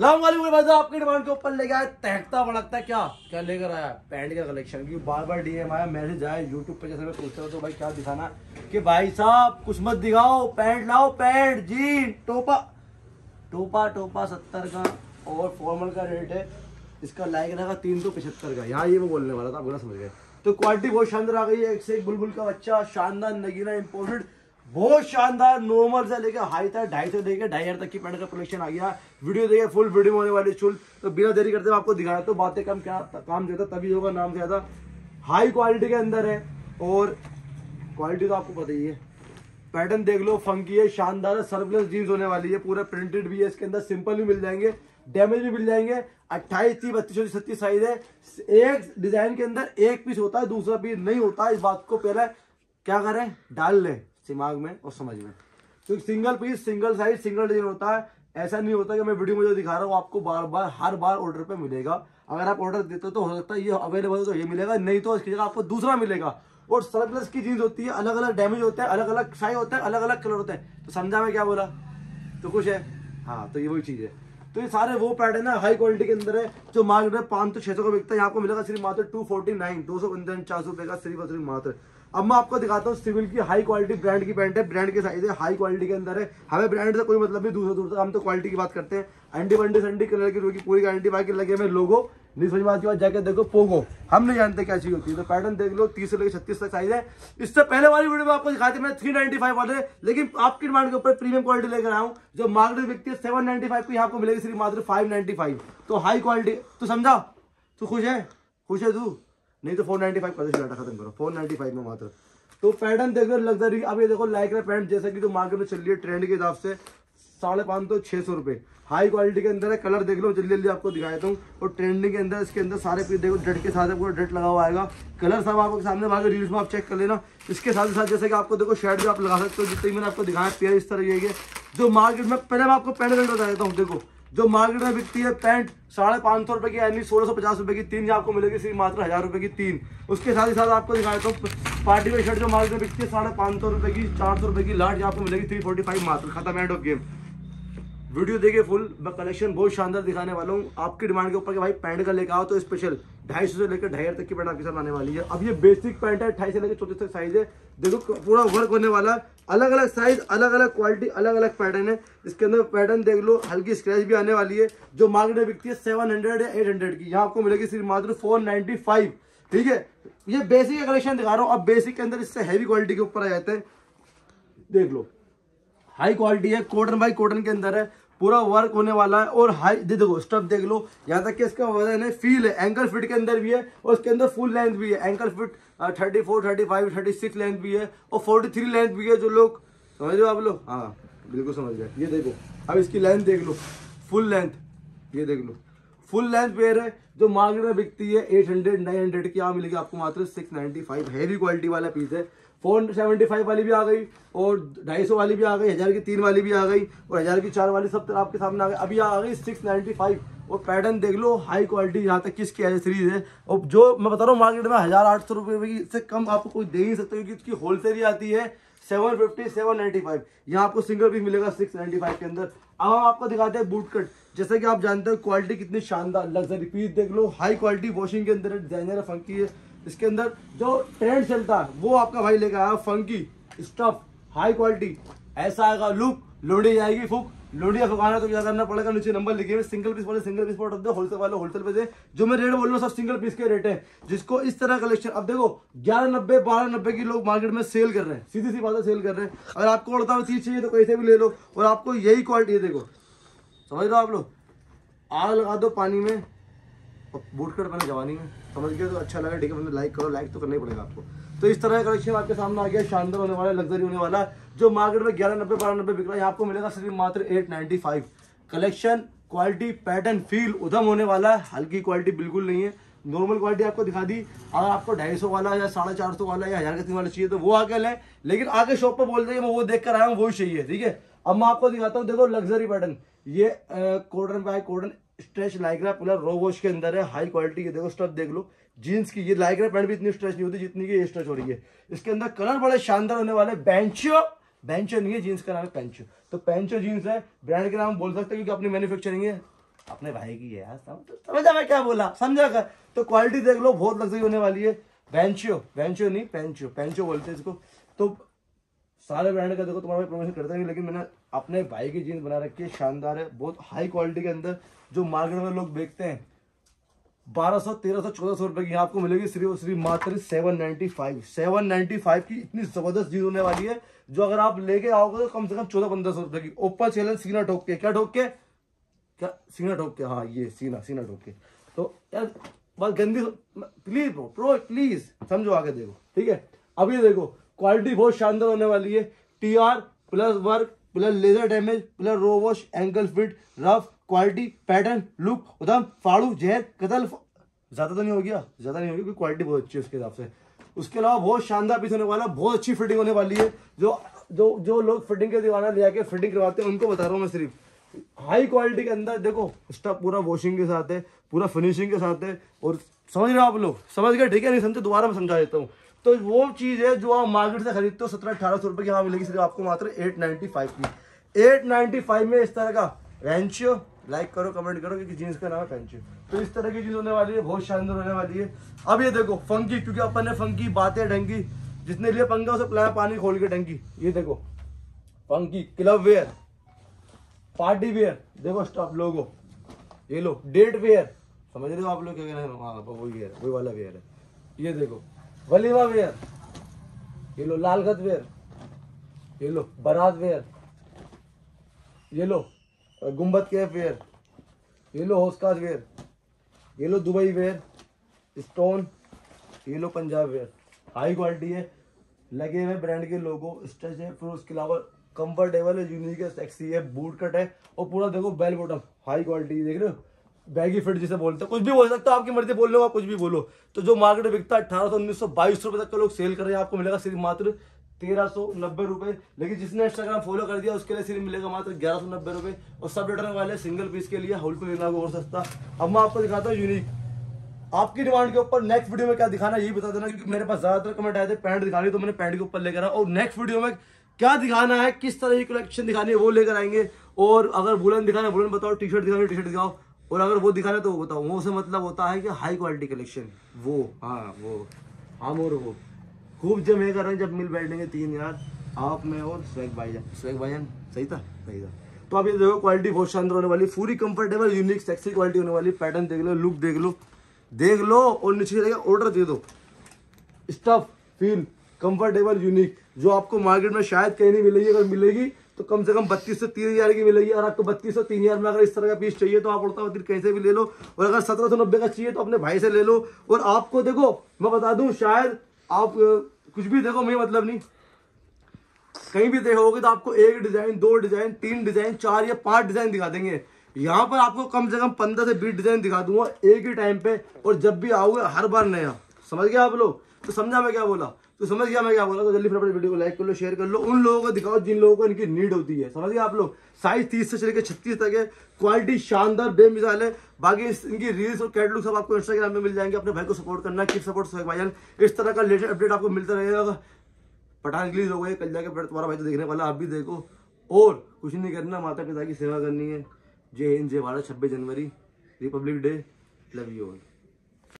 आपकी डिमांड के ऊपर लेके आया तहकता भड़कता क्या? क्या लेकर आया? पैंट का कलेक्शन की बार बार डीएम आया मैसेज आया यूट्यूब पे जैसे मैं पूछता हूँ तो भाई क्या दिखाना? कि भाई साहब, कुछ मत दिखाओ पैंट लाओ पैंट जीन टोपा। टोपा टोपा सत्तर का, और फॉर्मल का रेट है, इसका लाइक रहेगा तीन सौ पचहत्तर का। यहाँ ये मैं बोलने वाला था, आप समझ गए। तो क्वालिटी बहुत शानदार आ गई है, एक से एक बुलबुल का बच्चा, शानदार, नगीना इम्पोर्टेड बहुत शानदार नॉर्मल से लेकर हाई तक, ढाई सौ लेकर ढाई हज़ार तक की पैंट का कलेक्शन आ गया। वीडियो देखिए फुल वीडियो होने वाली चुल। तो बिना देरी करते हुए आपको दिखाया तो बातें कम क्या, काम जो था तभी होगा, नाम ज़्यादा। हाई क्वालिटी के अंदर है और क्वालिटी तो आपको पता ही है। पैटर्न देख लो फंकी है, शानदार है सरप्लस जीन्स होने वाली है, पूरा प्रिंटेड भी है, इसके अंदर सिंपल भी मिल जाएँगे डैमेज भी मिल जाएँगे। अट्ठाईस, तीस, बत्तीस चौतीस छत्तीस साइज़ है। एक डिज़ाइन के अंदर एक पीस होता है, दूसरा पीस नहीं होता। इस बात को पहले क्या करें? डाल लें। दिमाग में और समझ में। तो single piece single size single design होता है। ऐसा नहीं होता कि मैं वीडियो में जो दिखा रहा हूँ, आपको बार बार हर बार ऑर्डर पे मिलेगा। अगर आप ऑर्डर देते हो तो हो सकता है ये अवेलेबल हो तो ये मिलेगा, नहीं तो इसकी जगह आपको दूसरा मिलेगा। और सरप्लस की जीन्स होती है अलग अलग डैमेज होता है अलग अलग साइज़ होता है अलग अलग कलर होता है। तो समझा मैं क्या बोला? तो कुछ है? हाँ तो ये वही चीज़ है। तो ये सारे वो पैड है ना हाई क्वालिटी के अंदर है, जो मार्केट में पाँच सौ, छह सौ का बिकता है, यहाँ आपको मिलेगा सिर्फ़ मात्र टू फोर्टी नाइन दो सौ पंद्रह, चार सौ रुपए का सिर्फ़ सिर्फ़ मात्र। अब मैं आपको दिखाता हूँ सिविल की हाई क्वालिटी ब्रांड की पैंट है ब्रांड के साइज़ है हाई क्वालिटी के अंदर है। हमें ब्रांड से कोई मतलब नहीं दूसरा दूर हम तो क्वालिटी की बात करते हैं। एंटी बंडी संडी कलर की पूरी गारंटी बाकी लगे हमें लोगो नहीं समझ की बात जाके देखो पोगो। हम नहीं जानते क्या चीज़ होती है। तो पैटर्न देख लो, तीस से लेकर छत्तीस तक साइज़ है। इससे पहले वाली वीडियो में आपको दिखाते मैं थ्री नाइनटी फाइव वाले। लेकिन आपकी डिमांड के ऊपर प्रीमियम क्वालिटी लेकर हूँ। जो मार्केट बिकती है सेवन नाइनटी फाइव की आपको मिलेगी सिर्फ़ मात्र फाइव नाइनटी फाइव तो हाई क्वालिटी तो समझा? तू खुश है? खुश है तू? नहीं तो फोर नाइनटी फाइव कर दो खत्म करो। फोर नाइनटी फाइव में मात्र। तो पैटर्न देख लो लग्जरी अब ये देखो लाइक पैंट जैसे कि जो मार्केट में चल रही है ट्रेंड के हिसाब से। साढ़े पाँच सौ, छह सौ रुपए। हाई क्वालिटी के अंदर है कलर देख लो, जल्दी जल्दी आपको दिखाया हूँ। और ट्रेंडिंग के अंदर, इसके अंदर सारे पीस देखो डट के साथ पूरा डट लगा हुआ आएगा। कलर सब आपके सामने भागे रील्स में आप चेक कर लेना। इसके साथ साथ, जैसे कि आपको देखो शर्ट भी आप लगा सकते हो, जितनी मैंने आपको दिखाया पेयर इस तरह ये। जो मार्केट में, पहले मैं आपको पैंट बता देता हूँ, देखो। जो मार्केट में बिकती है पैंट साढ़े पाँच सौ रुपए की, यानी सोलह सौ पचास रुपए की तीन आपको मिलेगी सिर्फ़ मात्र हज़ार रुपए की तीन। उसके साथ ही साथ आपको दिखाया तो पार्टी वेयर शर्ट जो मार्केट में बिकती है, साढ़े पाँच सौ रुपए की, चार सौ रुपए की लाट आपको मिलेगी थ्री फोर्टी फाइव मात्र। खत्म एंड ऑफ़ गेम वीडियो देखिए फुल, मैं कलेक्शन बहुत शानदार दिखाने वाला हूँ। आपकी डिमांड के ऊपर भाई पैंट का लेकर आओ तो स्पेशल ढाई सौ से लेकर ढाई तक की पैंट आपके साथ आने वाली है। अब ये बेसिक पैंट है अठाई से लेकर चौतीस तक साइज़ है। देखो पूरा वर्क होने वाला अलग अलग साइज़ अलग अलग क्वालिटी अलग अलग पैटर्न है। इसके अंदर पैटर्न देख लो, हल्की स्क्रैच भी आने वाली है। जो मार्केट में बिकती है सेवन हंड्रेड या एट हंड्रेड की। यहाँ आपको मिलेगी सिर्फ़ मात्र फोर नाइनटी फाइव ठीक है? ये बेसिक का कलेक्शन दिखा रहा हूँ। अब बेसिक के अंदर इससे हैवी क्वालिटी के ऊपर आ जाते हैं। देख लो। हाई क्वालिटी है कॉटन बाई कॉटन के अंदर है। पूरा वर्क होने वाला है और हाई देखो स्टफ़ देख लो। यहाँ तक कि इसका वज़न है फील है। एंकल फिट के अंदर भी है और इसके अंदर फुल लेंथ भी है। Ankle fit thirty four thirty five thirty six length भी है और फोर्टी थ्री लेंथ भी है जो लोग समझ लो आप लोग? हाँ बिल्कुल समझ गए। ये देखो, अब इसकी लेंथ देख लो। फुल लेंथ ये देख लो। फुल लेंथ पेयर है जो मार्केट में बिकती है। एट हंड्रेड नाइन हंड्रेड की यहाँ मिलेगी आपको मात्र six ninety five heavy quality वाला पीस है। फोर सेवेंटी फाइव वाली भी आ गई और ढाई सौ वाली भी आ गई, हज़ार की तीन वाली भी आ गई और हज़ार की चार वाली सब आपके सामने आ गई। अभी आ गई सिक्स नाइन्टी फाइव। और पैटर्न देख लो हाई क्वालिटी यहाँ तक किसकी है सीरीज़ है। और जो मैं बता रहा हूँ मार्केट में हज़ार आठ सौ रुपये की से कम आपको कोई दे ही सकते क्योंकि इसकी होलसेल ही आती है seven fifty, seven ninety five. यहाँ आपको सिंगल भी मिलेगा सिक्स नाइन्टी फाइव के अंदर। अब हम आपको दिखाते हैं बूट कट जैसे कि आप जानते हो क्वालिटी कितनी शानदार लग्जरी पीस देख लो हाई क्वालिटी वॉशिंग के अंदर डिज़ाइनर फंकी है। इसके अंदर जो ट्रेंड चलता है वो आपका भाई लेकर आया फंकी स्टफ़ हाई क्वालिटी ऐसा आएगा लुक लोडी जाएगी फुक। लोडिया फुकाना तो क्या करना पड़ेगा, नीचे नंबर लिखे हुए सिंगल पीस वाले सिंगल पीस पॉट होलसेल वाले होलसेल पे दे। जो मैं रेट बोल रहा हूँ, सब सिंगल पीस के रेट है। जिसको इस तरह कलेक्शन अब देखो, ग्यारह नब्बे, बारह नब्बे की लोग मार्केट में सेल कर रहे हैं। सीधी सी बात है सेल कर रहे हैं। अगर आपको अड़ता चीज़ चाहिए तो कैसे भी ले लो, और आपको यही क्वालिटी है, देखो। समझ लो आप लोग? आग लगा दो पानी में बूट कट मैंने जवानी में। समझ गए तो अच्छा लगा, ठीक है लाइक करो लाइक तो करना ही पड़ेगा आपको। तो इस तरह का कलेक्शन आपके सामने आ गया, शानदार होने वाला लग्जरी होने वाला, जो मार्केट में ग्यारह नब्बे, बारह नब्बे बिक रहा है आपको मिलेगा सिर्फ़ मात्र eight collection quality pattern feel उधम होने वाला है। हल्की क्वालिटी बिल्कुल नहीं है। नॉर्मल क्वालिटी आपको दिखा दी। अगर आपको ढाई सौ वाला या साढ़े चार सौ वाला या हज़ार का तीन वाला चाहिए तो वो आके लें। लेकिन आगे शॉप पर बोल देंगे मैं वो देख कर आया हूँ, वो चाहिए। ठीक है? अब मैं आपको दिखाता हूँ, देखो लग्जरी पैटर्न ये cotton by cotton stretch lycra पूरा रो वॉश के अंदर है हाई क्वालिटी के देखो स्टफ़ देख लो। जीन्स की ये लाइक्रा पैंट भी इतनी स्ट्रेच नहीं होती जितनी की ये स्ट्रेच हो रही है। इसके अंदर कलर बड़े शानदार होने वाले बेंचो बेंचो नहीं है जीन्स का नाम है पेंचो तो पेंचो जीन्स है ब्रांड के नाम बोल सकते हैं क्योंकि अपनी मैन्युफैक्चरिंग है अपने भाई की है यार समझा मैं क्या बोला? समझा कर। तो क्वालिटी देख लो, बहुत लग्जरी होने वाली है। वेंचियो वेंचियो नहीं पेंचियो पेंचियो बोलते इसको। तो सारे ब्रांड का देखो, तुम्हारा प्रमोशन करता नहीं लेकिन मैंने अपने भाई की जीन्स बना रखी है, शानदार है, बहुत हाई क्वालिटी के अंदर, जो मार्केट में लोग बेचते हैं। बारह सौ, तेरह सौ, चौदह सौ रुपए की आपको मिलेगी सिर्फ़ सिर्फ़ मात्र seven ninety five seven ninety five की इतनी ज़बरदस्त चीज़ होने वाली है, जो अगर आप लेके आओगे तो कम से कम चौदह पंद्रह सौ रुपए की। ओपन चैलेंज सीना ठोक के क्या ठोक के क्या? सीना ठोक के हाँ ये सीना सीना ठोक के तो यार, बस गंदी प्लीज़ प्रो, प्लीज़, समझो आगे देखो, ठीक है? अभी देखो क्वालिटी बहुत शानदार होने वाली है। T R plus work plus laser damage plus raw wash ankle fit rough quality pattern look उदम फाड़ू, जहर, कतल ज़्यादा तो नहीं हो गया। ज़्यादा नहीं होगी क्वालिटी बहुत अच्छी है उसके हिसाब से। उसके अलावा बहुत शानदार पीस होने वाला, बहुत अच्छी फिटिंग होने वाली है। जो जो जो लोग फिटिंग के दीवाना ले आके फिटिंग करवाते हैं, उनको बता रहा हूँ मैं सिर्फ़। हाई क्वालिटी के अंदर, देखो, उसका पूरा वॉशिंग के साथ है, पूरा फिनिशिंग के साथ है, और समझ रहे हो आप लोग? समझ गए? ठीक है, नहीं समझे, दोबारा मैं समझा देता हूँ। तो वो चीज़ है जो आप मार्केट से खरीदते हो सत्रह, अठारह सौ रुपए की यहाँ मिलेगी सिर्फ़ आपको मात्र एट नाइनटी फाइव की। एट नाइनटी फाइव में इस तरह का रेंचियो लाइक करो कमेंट करो क्योंकि जीन्स का नाम है पेंचियो तो इस तरह की चीज़ होने वाली है, बहुत शानदार होने वाली है। अब ये देखो फंकी क्योंकि अपन ने फंकी बातें ढंगी जितने लिए पंखा उसे पिलाया, पानी खोल के टंकी ये देखो funky club wear party wear देखो स्टॉप लोगो ये लो डेट वेयर समझ रहे हो आप लोग क्या कह रहे हैं? हाँ वही वेयर वही वाला वेयर है। ये देखो वलीमा वेयर ये लो लालगत वेयर ये लो बरात वेयर ये लो गुंबद कैफ वेयर ये लो होस्काज वेयर ये लो दुबई वेयर स्टोन ये लो पंजाब वेयर हाई क्वालिटी है, लगे हुए ब्रांड के लोगो स्टच है, फिर उसके अलावा कंफर्टेबल है यूनिक है सेक्सी है बूट कट है, और पूरा देखो बेल बॉटम हाई क्वालिटी देख रहे हो? बैगी फिट जिसे बोलते हैं। कुछ भी बोल सकते हो, आपकी मर्ज़ी, बोल लो, कुछ भी बोलो। तो जो मार्केट में बिकता है, अठारह सौ, उन्नीस सौ, बाईस रुपए तक का लोग सेल कर रहे हैं, आपको मिलेगा सिर्फ़ मात्र तेरह सौ नब्बे रुपए। लेकिन जिसने इंस्टाग्राम फॉलो कर दिया, उसके लिए सिर्फ़ मिलेगा मात्र ग्यारह सौ नब्बे रुपए। और सब रिटर्न वाले सिंगल पीस के लिए होल पे लेना और सस्ता अब मैं आपको दिखाता हूँ यूनिक आपकी डिमांड के ऊपर नेक्स्ट वीडियो में क्या दिखाना यही बता देना, क्योंकि मेरे पास ज़्यादातर कमेंट आए थे पैंट दिखानी तो मैंने पैंट के ऊपर लेकर आया। और नेक्स्ट वीडियो में क्या दिखाना है, किस तरह की कलेक्शन दिखानी है, वो लेकर आएँगे। और अगर बुलन दिखाना है बुलन बताओ टी शर्ट दिखानी टी शर्ट दिखाओ। और अगर वो दिखा रहे तो वो बताओ। वो से मतलब होता है कि हाई क्वालिटी कलेक्शन वो हाँ वो। हम और वो। खूब जमे कर रहे हैं, जब मिल बैठेंगे तीन यार, आप, में और स्वैग भाईजान। स्वैग भाईजान, सही था? सही था। तो आप ये देखो क्वालिटी बहुत शानदार होने वाली, पूरी कंफर्टेबल यूनिक सेक्सी क्वालिटी होने वाली पैटर्न देख लो लुक देख लो। देख लो और नीचे रहेगा ऑर्डर दे दो। स्टफ़ फील कंफर्टेबल यूनिक जो आपको मार्केट में शायद कहीं नहीं मिलेगी, अगर मिलेगी तो कम से कम बत्तीस से तीन हज़ार की मिलेगी। और आपको बत्तीस सौ तीन हज़ार में अगर इस तरह का पीस चाहिए तो आप उड़ता वतीर कैसे भी ले लो। और अगर सत्रह सौ नब्बे का चाहिए तो अपने भाई से ले लो। और आपको देखो, मैं बता दूँ, शायद आप कुछ भी देखो मैं मतलब नहीं। कहीं भी देखोगे तो आपको एक डिज़ाइन, दो डिज़ाइन, तीन डिज़ाइन, चार या पाँच डिज़ाइन दिखा देंगे। यहाँ पर आपको कम से कम पंद्रह से बीस डिज़ाइन दिखा दूँगा, एक ही टाइम पे। और जब भी आओगे, हर बार नया। समझ गया आप लोग? तो समझा मैं क्या बोला? तो समझ गया मैं क्या बोला तो जल्दी फटाफट वीडियो को लाइक कर लो शेयर कर लो। उन लोगों को दिखाओ जिन लोगों को इनकी नीड होती है। समझ गया आप लोग? साइज़ तीस से चलेकर छत्तीस तक है। क्वालिटी शानदार, बेमिसाल है। बाकी इनकी रील्स और कैटलॉग सब आपको इंस्टाग्राम में मिल जाएँगे। अपने भाई को सपोर्ट करना किप सपोर्ट भाई इस तरह का लेटेस्ट अपडेट आपको मिलता रहेगा। पठान रिलीज़ हो गए, कल जाके तुम्हारा भाई तो देखने वाला आप भी देखो। और कुछ नहीं करना माता पिता की सेवा करनी है। जय हिंद, जय भारत, छब्बीस जनवरी republic day love you all